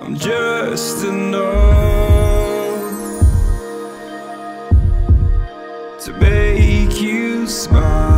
I'm just enough to make you smile.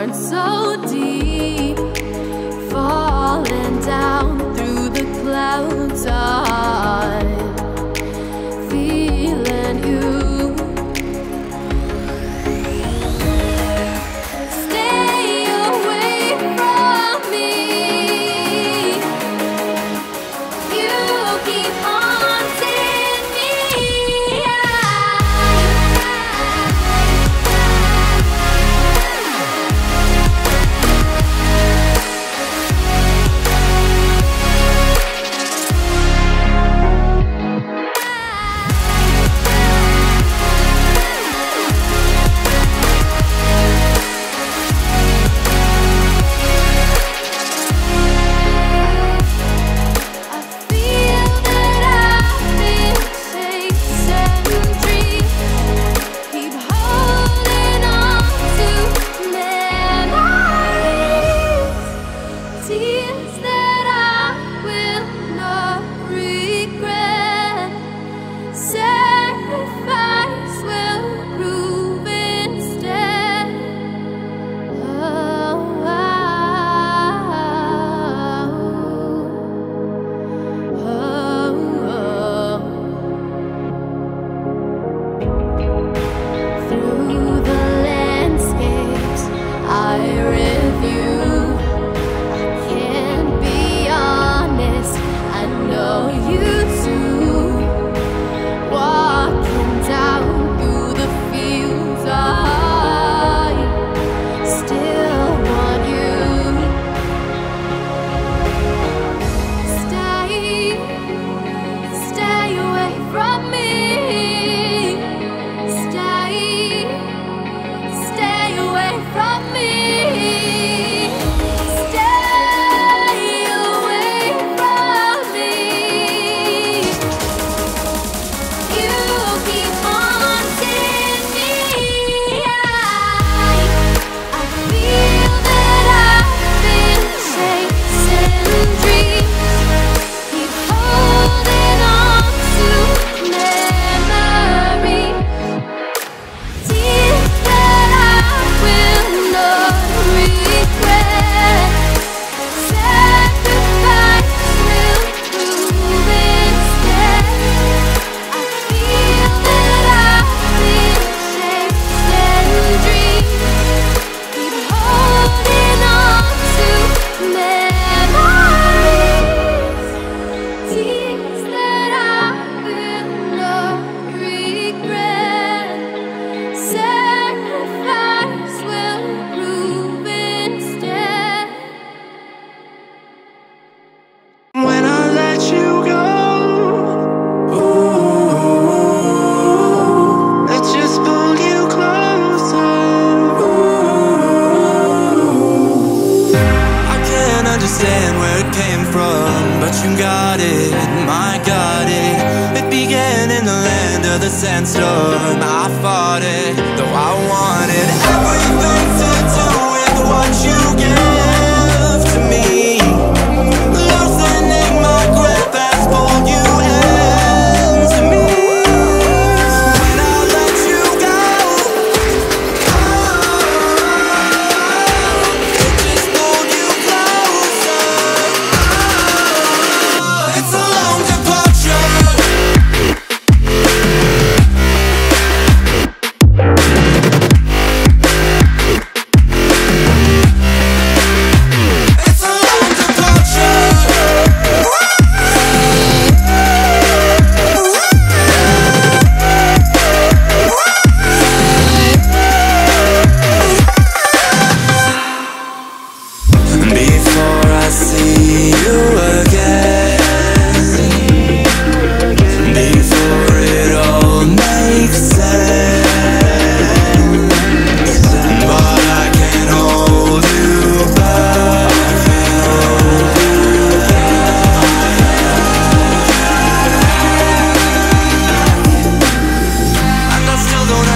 heart so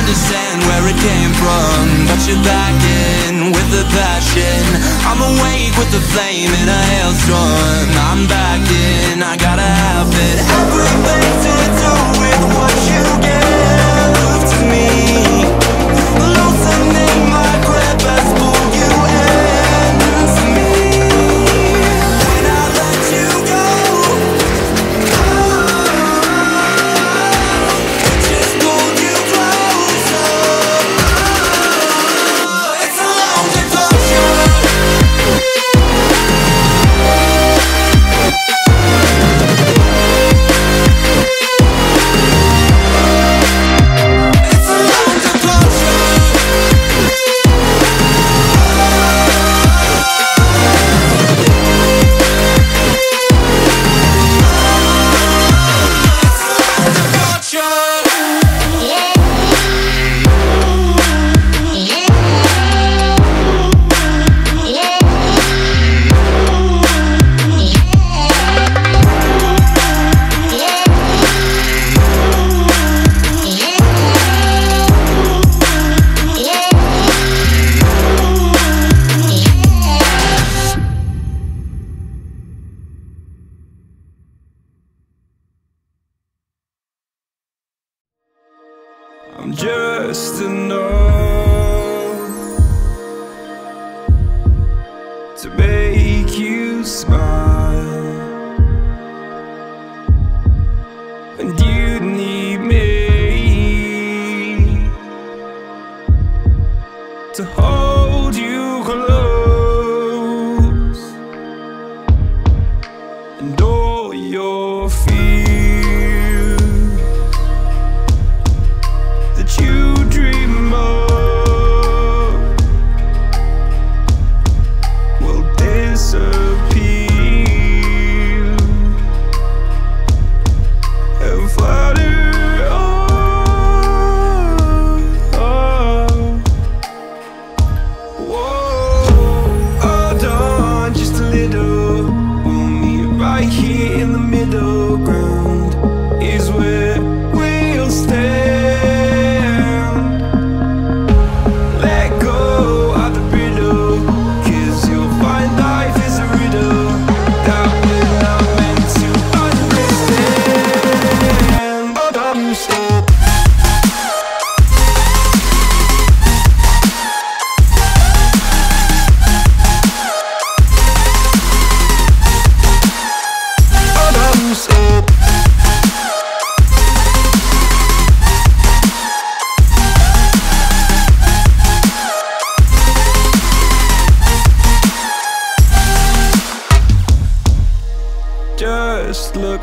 understand where it came from But you're back in with the passion. I'm awake with the flame in a hailstorm. I'm back in, I gotta have it. Everything to do with what you get.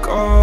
go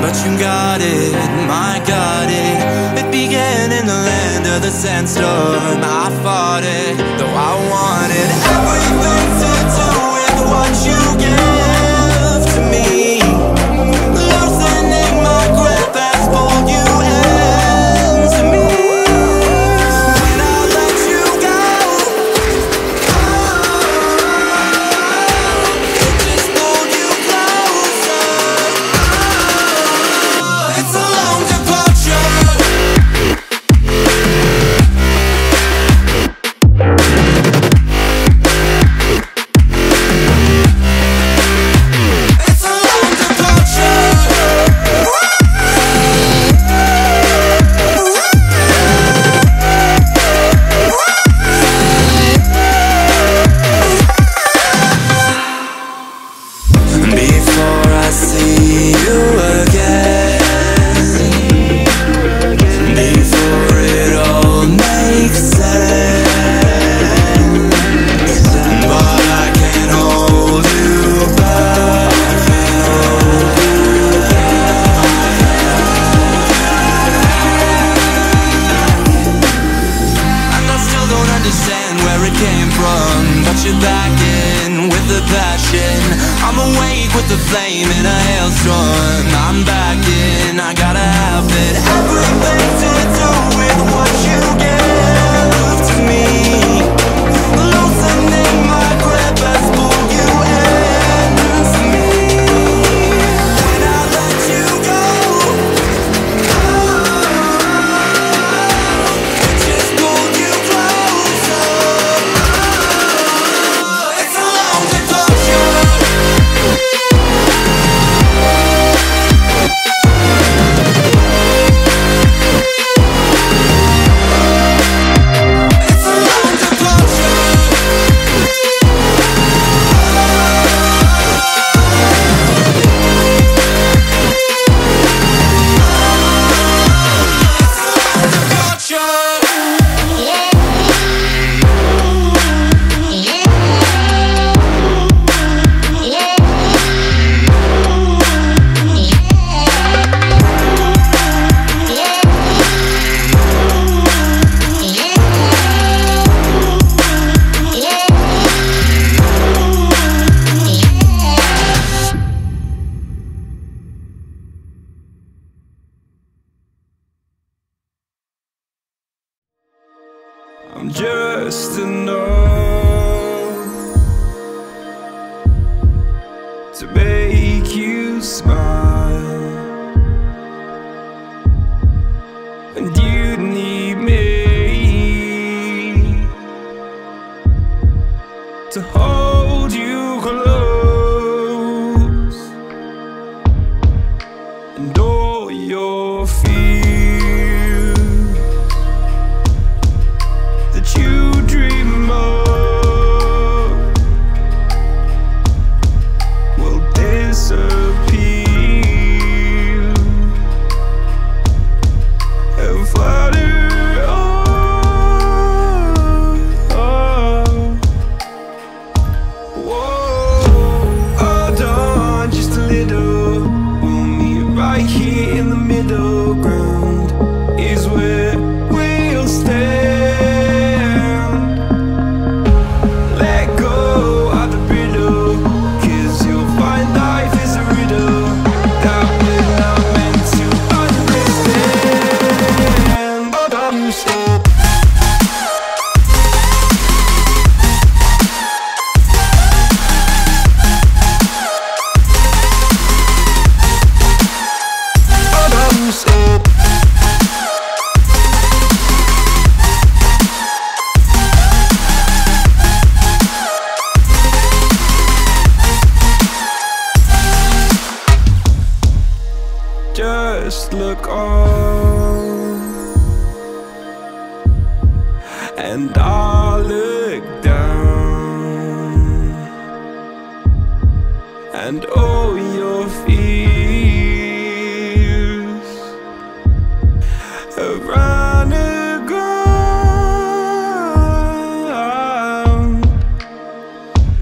but you got it, my got it. It began in the land of the sandstorm. I fought it, though I wanted. Everything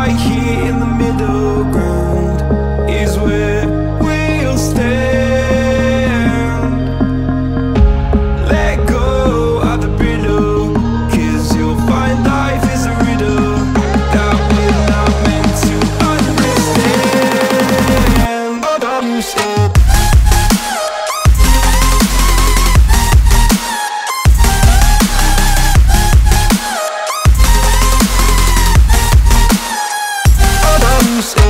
right here in the middle ground Understand Hold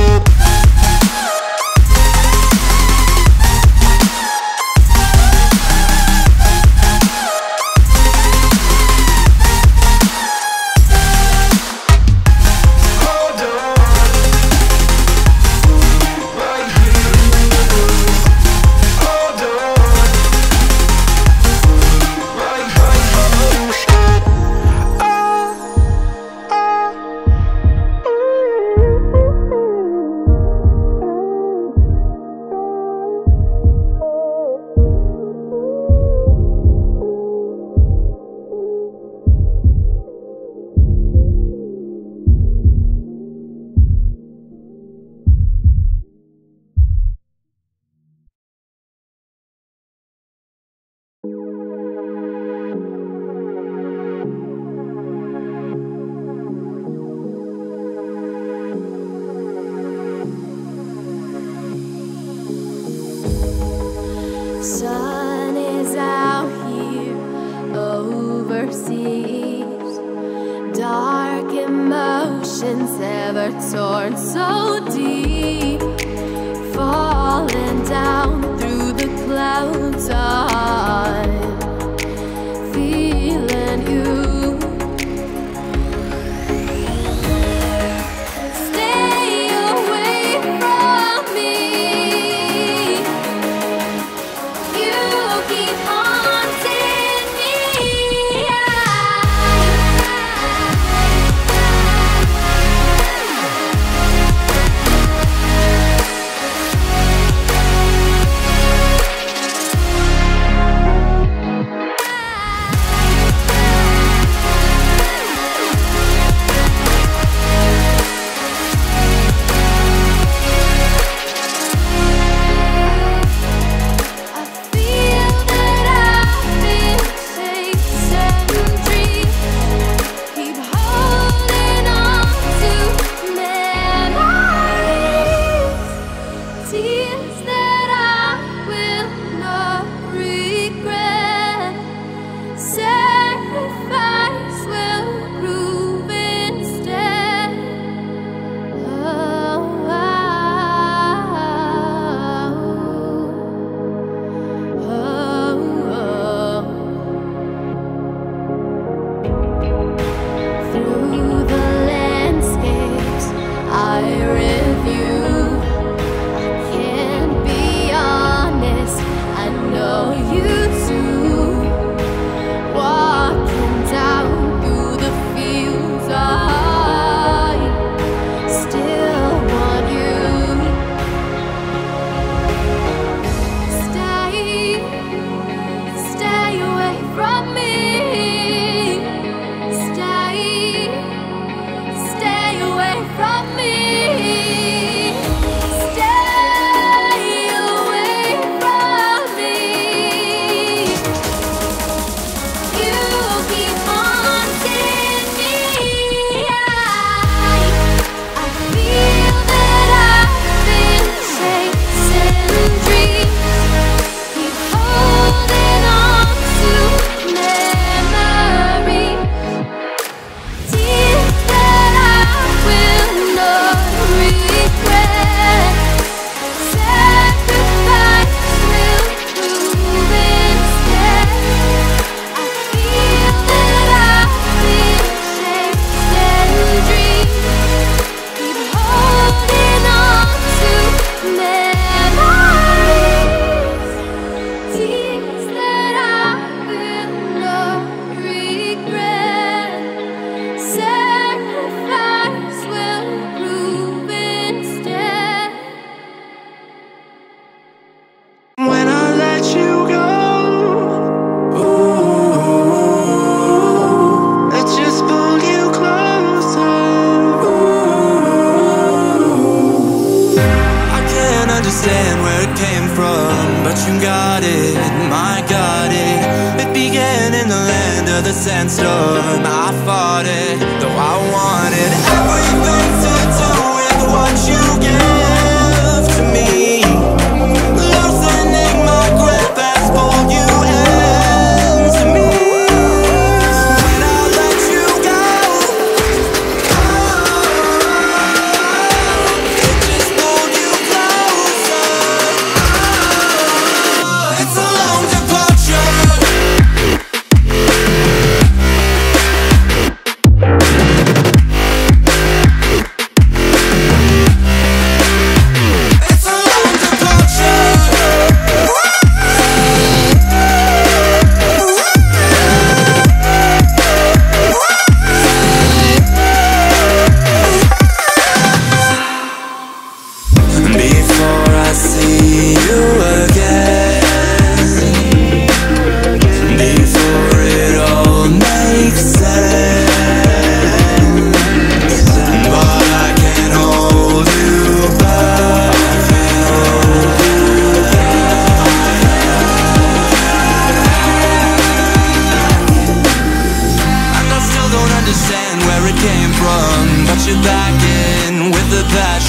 ever torn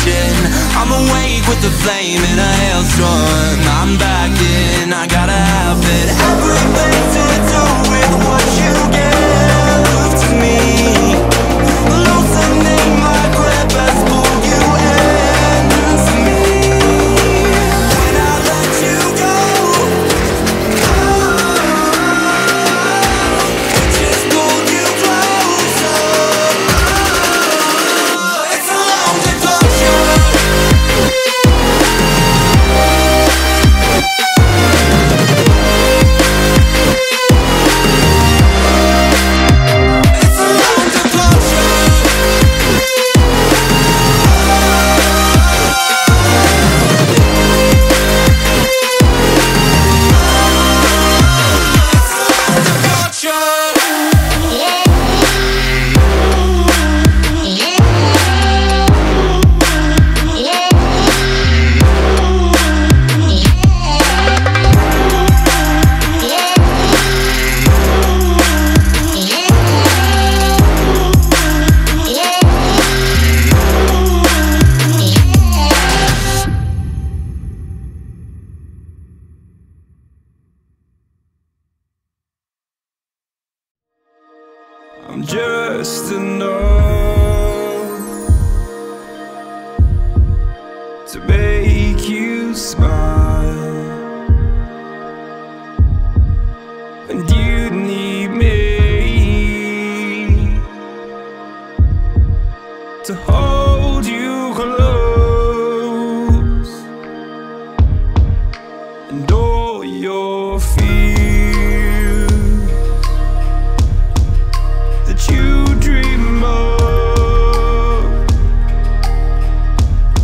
passion I'm awake with the flame in a hailstorm. I'm back in, I gotta have it. Everything to do with what you